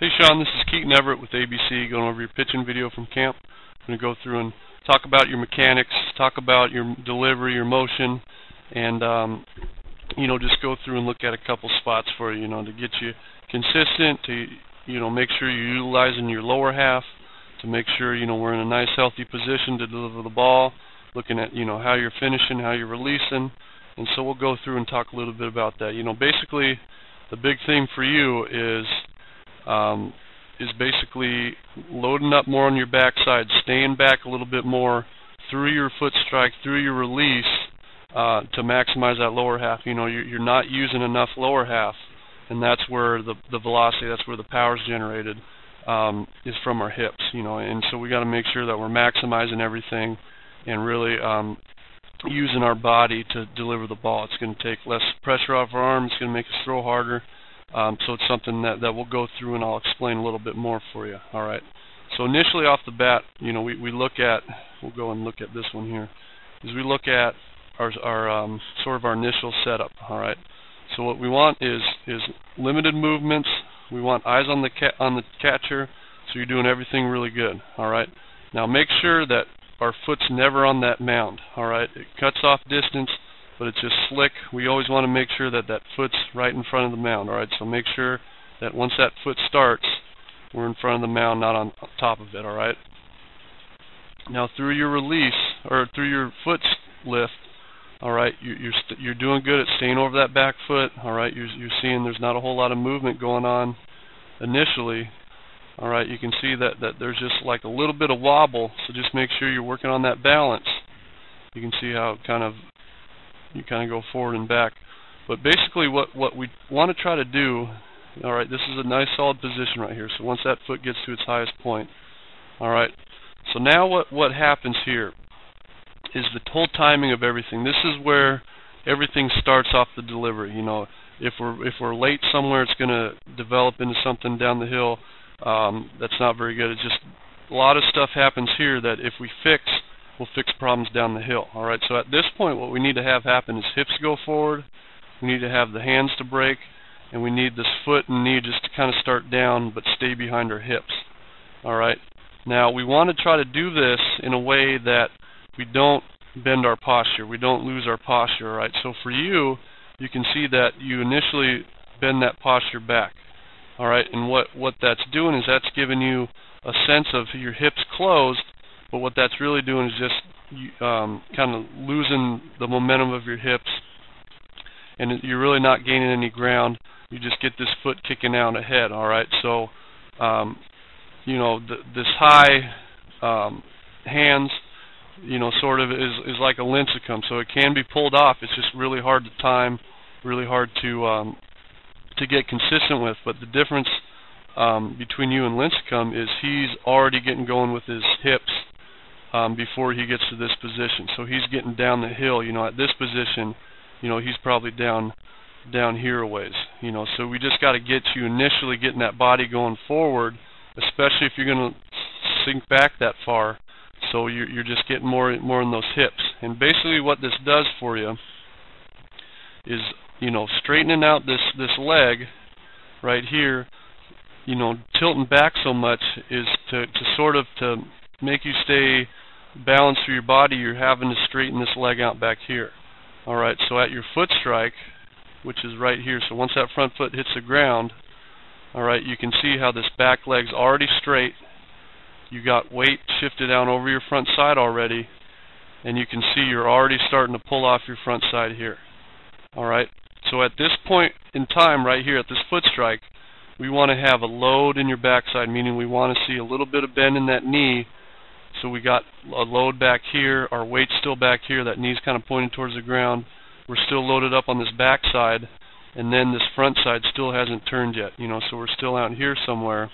Hey Sean, this is Keaton Everett with ABC going over your pitching video from camp. I'm going to go through and talk about your mechanics, talk about your delivery, your motion, and um, you know just go through and look at a couple spots for you, you know, to get you consistent, to you know make sure you're utilizing your lower half, to make sure you know we're in a nice healthy position to deliver the ball, looking at you know how you're finishing, how you're releasing, and so we'll go through and talk a little bit about that. You know, basically the big thing for you is um, is basically loading up more on your backside, staying back a little bit more through your foot strike, through your release uh, to maximize that lower half. You know, you're, you're not using enough lower half, and that's where the the velocity, that's where the power is generated, um, is from our hips. You know, and so we got to make sure that we're maximizing everything and really um, using our body to deliver the ball. It's going to take less pressure off our arm. It's going to make us throw harder. Um, so it's something that, that we'll go through and I'll explain a little bit more for you. All right. So initially off the bat, you know, we, we look at, we'll go and look at this one here, is we look at our, our um, sort of our initial setup. All right. So what we want is is limited movements. We want eyes on the on the catcher, so you're doing everything really good. All right. Now make sure that our foot's never on that mound. All right. It cuts off distance but it's just slick. We always want to make sure that that foot's right in front of the mound. All right, so make sure that once that foot starts, we're in front of the mound, not on top of it. All right. Now through your release or through your foot lift, all right, you, you're you you're doing good at staying over that back foot. All right, you're you're seeing there's not a whole lot of movement going on initially. All right, you can see that that there's just like a little bit of wobble. So just make sure you're working on that balance. You can see how it kind of you kind of go forward and back. But basically what, what we want to try to do, all right, this is a nice solid position right here. So once that foot gets to its highest point, all right, so now what, what happens here is the whole timing of everything. This is where everything starts off the delivery. You know, if we're if we're late somewhere, it's going to develop into something down the hill um, that's not very good. It's just a lot of stuff happens here that if we fix, will fix problems down the hill. All right, so at this point, what we need to have happen is hips go forward, we need to have the hands to break, and we need this foot and knee just to kind of start down but stay behind our hips. All right, now we want to try to do this in a way that we don't bend our posture, we don't lose our posture. All right, so for you, you can see that you initially bend that posture back. All right, and what what that's doing is that's giving you a sense of your hips closed but what that's really doing is just um, kind of losing the momentum of your hips, and you're really not gaining any ground. You just get this foot kicking out ahead. All right, so um, you know th this high um, hands, you know, sort of is is like a Lincecum, so it can be pulled off. It's just really hard to time, really hard to um, to get consistent with. But the difference um, between you and Lincecum is he's already getting going with his hips um, before he gets to this position. So he's getting down the hill. You know, at this position, you know, he's probably down down here a ways. You know, so we just got to get you initially getting that body going forward, especially if you're going to sink back that far. So you're, you're just getting more more in those hips. And basically, what this does for you is, you know, straightening out this this leg right here. You know, tilting back so much is to to sort of to make you stay balance through your body, you're having to straighten this leg out back here. Alright, so at your foot strike, which is right here, so once that front foot hits the ground, alright, you can see how this back leg's already straight. You got weight shifted down over your front side already, and you can see you're already starting to pull off your front side here. Alright, so at this point in time, right here at this foot strike, we want to have a load in your backside, meaning we want to see a little bit of bend in that knee so we got a load back here, our weight's still back here, that knee's kind of pointing towards the ground. We're still loaded up on this back side, and then this front side still hasn't turned yet, you know, so we're still out here somewhere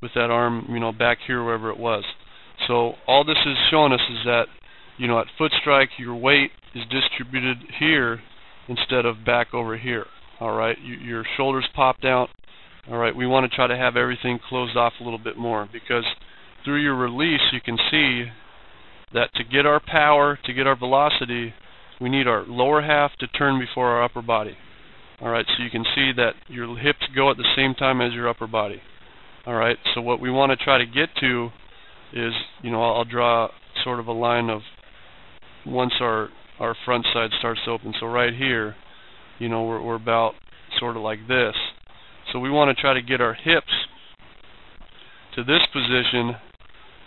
with that arm, you know, back here wherever it was. So all this is showing us is that, you know, at foot strike, your weight is distributed here instead of back over here. All right, you, your shoulders popped out. All right, we want to try to have everything closed off a little bit more because through your release you can see that to get our power, to get our velocity, we need our lower half to turn before our upper body. All right, so you can see that your hips go at the same time as your upper body. All right, so what we want to try to get to is, you know, I'll draw sort of a line of once our our front side starts to open. So right here, you know, we're, we're about sort of like this. So we want to try to get our hips to this position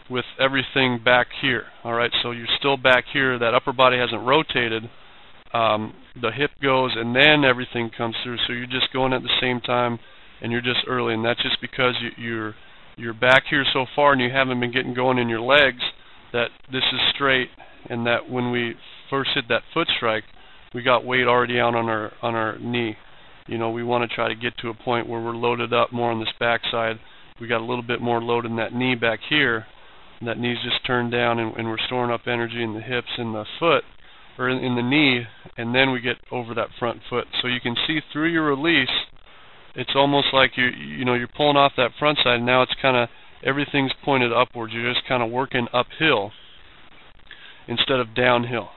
with everything back here. All right, so you're still back here. That upper body hasn't rotated. Um, the hip goes, and then everything comes through. So you're just going at the same time, and you're just early, and that's just because you, you're you're back here so far, and you haven't been getting going in your legs. That this is straight, and that when we first hit that foot strike, we got weight already out on our on our knee. You know, we want to try to get to a point where we're loaded up more on this backside. We got a little bit more load in that knee back here. That knee's just turned down, and, and we're storing up energy in the hips and the foot, or in, in the knee, and then we get over that front foot. So you can see through your release, it's almost like you you know you're pulling off that front side. And now it's kind of everything's pointed upwards. You're just kind of working uphill instead of downhill.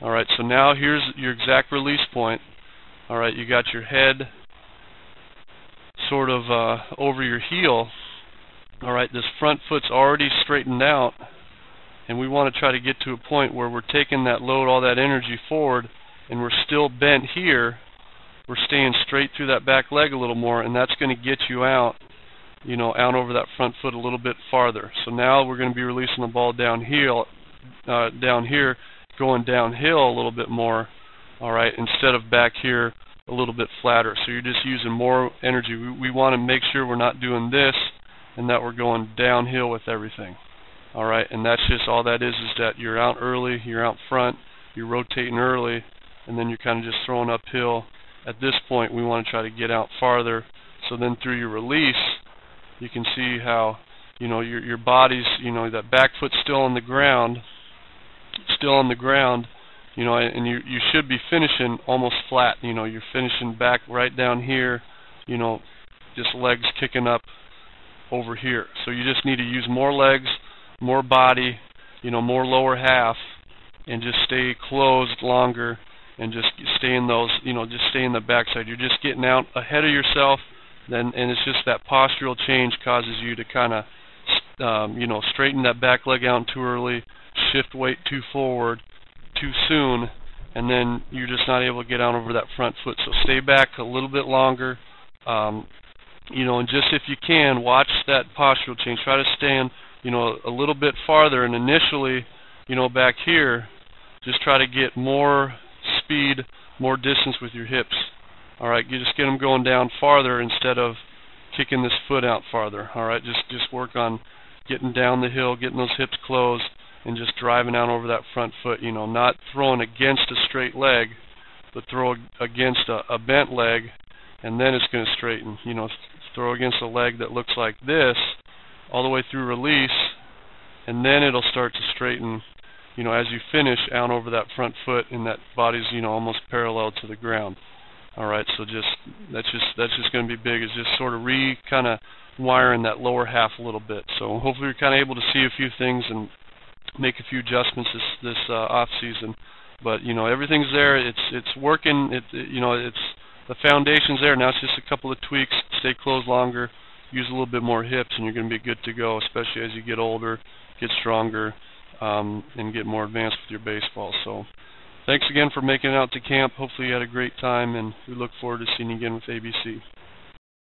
All right, so now here's your exact release point. All right, you got your head sort of uh, over your heel. All right, this front foot's already straightened out, and we want to try to get to a point where we're taking that load, all that energy forward, and we're still bent here. We're staying straight through that back leg a little more, and that's going to get you out, you know, out over that front foot a little bit farther. So now we're going to be releasing the ball down uh, down here, going downhill a little bit more, all right, instead of back here a little bit flatter. So you're just using more energy. We, we want to make sure we're not doing this and that we're going downhill with everything. All right, and that's just all that is is that you're out early, you're out front, you're rotating early, and then you're kind of just throwing uphill. At this point, we want to try to get out farther. So then through your release, you can see how you know your your body's you know that back foot's still on the ground, still on the ground, you know, and you you should be finishing almost flat. You know, you're finishing back right down here, you know, just legs kicking up over here. So you just need to use more legs, more body, you know, more lower half, and just stay closed longer, and just stay in those, you know, just stay in the backside. You're just getting out ahead of yourself, then, and it's just that postural change causes you to kind of, um, you know, straighten that back leg out too early, shift weight too forward too soon, and then you're just not able to get out over that front foot. So stay back a little bit longer, um, you know, and just if you can, watch that postural change. Try to stand, you know, a little bit farther, and initially, you know, back here, just try to get more speed, more distance with your hips. All right, you just get them going down farther instead of kicking this foot out farther. All right, just just work on getting down the hill, getting those hips closed, and just driving out over that front foot. You know, not throwing against a straight leg, but throw against a, a bent leg, and then it's going to straighten. You know, throw against a leg that looks like this, all the way through release, and then it'll start to straighten. You know, as you finish out over that front foot, and that body's you know almost parallel to the ground. All right, so just that's just that's just going to be big. Is just sort of re kind of wiring that lower half a little bit. So hopefully you're kind of able to see a few things and make a few adjustments this this uh, off season. But you know everything's there. It's it's working. It, it you know it's the foundation's there. Now it's just a couple of tweaks. Stay closed longer. Use a little bit more hips, and you're going to be good to go. Especially as you get older, get stronger, um, and get more advanced with your baseball. So. Thanks again for making it out to camp. Hopefully you had a great time, and we look forward to seeing you again with ABC.